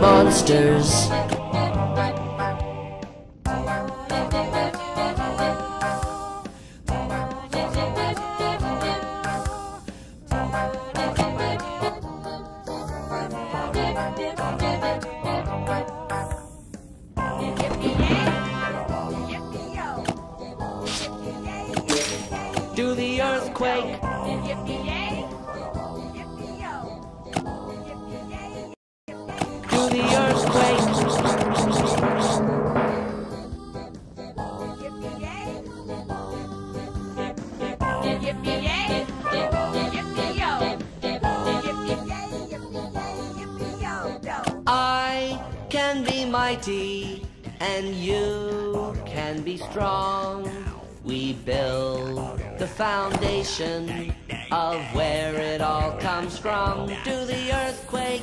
Monsters. Earthquake. Do the earthquake. I can be mighty and you can be strong. We build the foundation of where it all comes from. Do the earthquake.